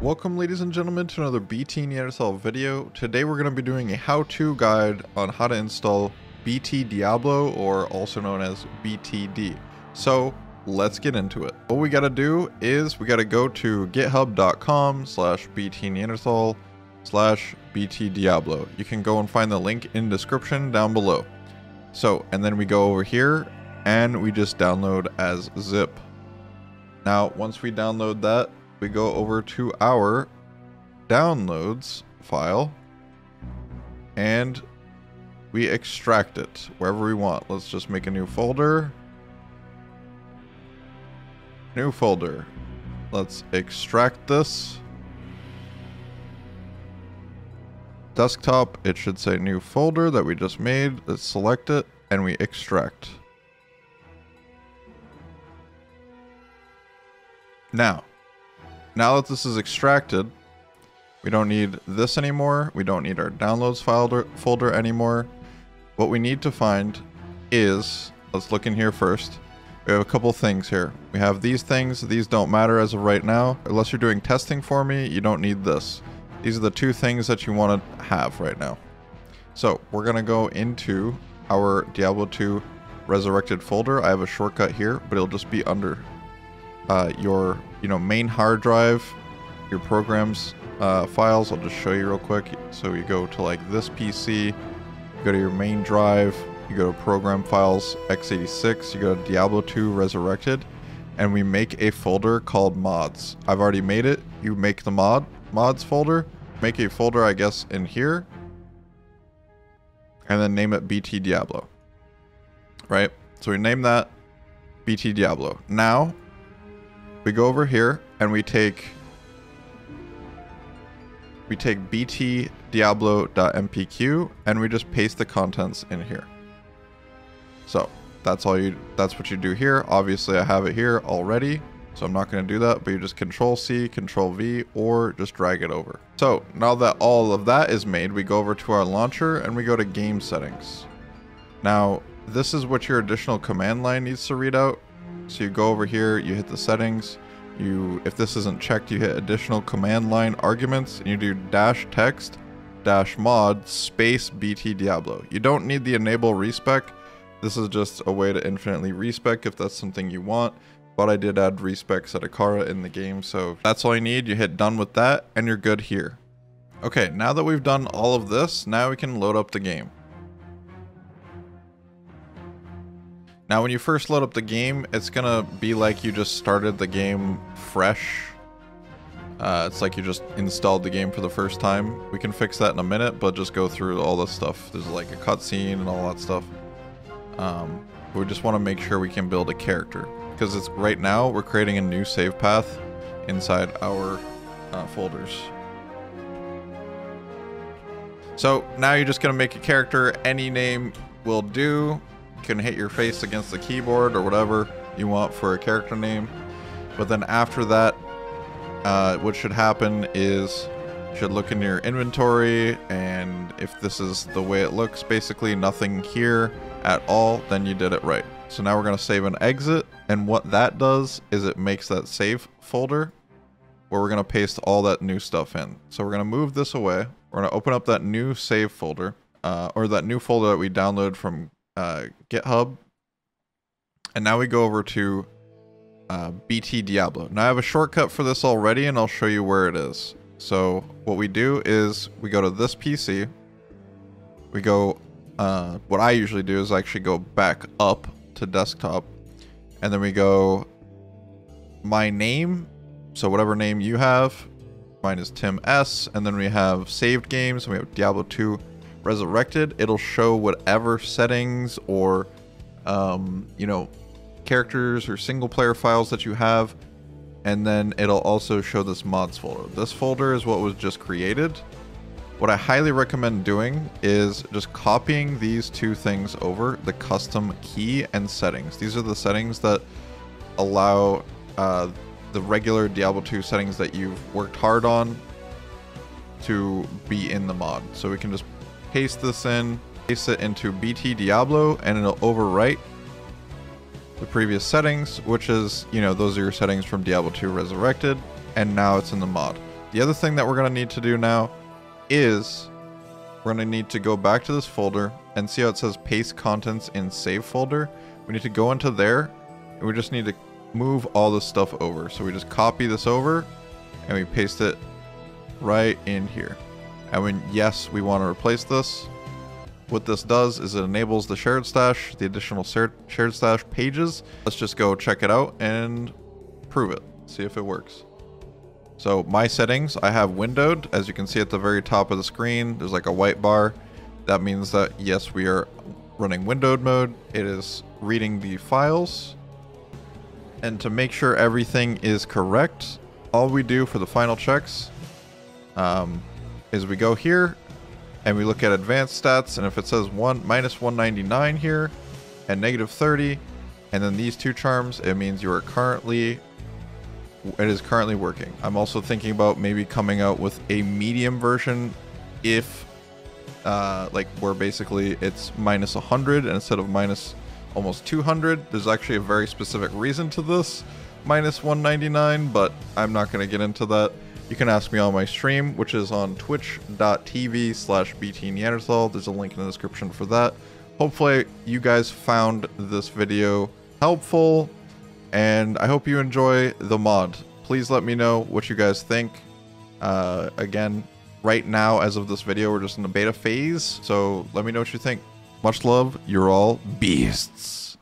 Welcome ladies and gentlemen to another BT Neanderthal video. Today we're going to be doing a how-to guide on how to install BT Diablo or also known as BTD. So let's get into it. What we got to do is we got to go to github.com slash BT Neanderthal slash BT Diablo. You can go and find the link in description down below. So, and then we go over here and we just download as zip. Now, once we download that, we go over to our downloads file and we extract it wherever we want. Let's just make a new folder. New folder. Let's extract this. Desktop, it should say new folder that we just made. Let's select it and we extract. Now, now that this is extracted, we don't need this anymore. We don't need our downloads folder, folder anymore. What we need to find is, let's look in here first. We have a couple things here. We have these things. These don't matter as of right now. Unless you're doing testing for me, you don't need this. These are the two things that you want to have right now. So we're going to go into our Diablo 2 resurrected folder. I have a shortcut here, but it'll just be under uh, your you know main hard drive, your programs uh, files. I'll just show you real quick. So you go to like this PC, you go to your main drive, you go to program files x86, you go to Diablo 2 Resurrected, and we make a folder called mods. I've already made it. You make the mod mods folder, make a folder I guess in here, and then name it BT Diablo. Right? So we name that BT Diablo. Now we go over here and we take we take bt diablo.mpq and we just paste the contents in here. So that's all you that's what you do here. Obviously I have it here already, so I'm not going to do that, but you just control C, control V, or just drag it over. So now that all of that is made, we go over to our launcher and we go to game settings. Now this is what your additional command line needs to read out. So you go over here, you hit the settings, you if this isn't checked, you hit additional command line arguments and you do dash text dash mod space BT Diablo. You don't need the enable respec. This is just a way to infinitely respec if that's something you want. But I did add respec Akara in the game, so that's all you need. You hit done with that and you're good here. Okay, now that we've done all of this, now we can load up the game. Now, when you first load up the game, it's gonna be like you just started the game fresh. Uh, it's like you just installed the game for the first time. We can fix that in a minute, but just go through all this stuff. There's like a cutscene and all that stuff. Um, we just want to make sure we can build a character. Because it's right now, we're creating a new save path inside our uh, folders. So now you're just going to make a character. Any name will do can hit your face against the keyboard or whatever you want for a character name. But then after that, uh, what should happen is you should look in your inventory and if this is the way it looks, basically nothing here at all, then you did it right. So now we're going to save and exit. And what that does is it makes that save folder where we're going to paste all that new stuff in. So we're going to move this away. We're going to open up that new save folder uh, or that new folder that we downloaded from uh, GitHub. And now we go over to uh, BT Diablo. Now I have a shortcut for this already and I'll show you where it is. So what we do is we go to this PC. We go, uh, what I usually do is actually go back up to desktop. And then we go my name. So whatever name you have. Mine is Tim S. And then we have saved games. And we have Diablo 2 resurrected, it'll show whatever settings or, um, you know, characters or single player files that you have. And then it'll also show this mods folder. This folder is what was just created. What I highly recommend doing is just copying these two things over, the custom key and settings. These are the settings that allow uh, the regular Diablo 2 settings that you've worked hard on to be in the mod. So we can just paste this in, paste it into BT Diablo, and it'll overwrite the previous settings, which is, you know, those are your settings from Diablo 2 Resurrected, and now it's in the mod. The other thing that we're going to need to do now is we're going to need to go back to this folder and see how it says paste contents in save folder. We need to go into there and we just need to move all this stuff over. So we just copy this over and we paste it right in here. And when yes, we want to replace this. What this does is it enables the shared stash, the additional shared stash pages. Let's just go check it out and prove it. See if it works. So my settings, I have windowed. As you can see at the very top of the screen, there's like a white bar. That means that yes, we are running windowed mode. It is reading the files. And to make sure everything is correct, all we do for the final checks um, is we go here and we look at advanced stats. And if it says one minus 199 here and negative 30, and then these two charms, it means you are currently it is currently working. I'm also thinking about maybe coming out with a medium version if uh, like where basically it's minus 100 and instead of minus almost 200. There's actually a very specific reason to this minus 199, but I'm not going to get into that. You can ask me on my stream, which is on twitch.tv slash btneanderthal. There's a link in the description for that. Hopefully you guys found this video helpful, and I hope you enjoy the mod. Please let me know what you guys think. Uh, again, right now, as of this video, we're just in the beta phase, so let me know what you think. Much love, you're all beasts.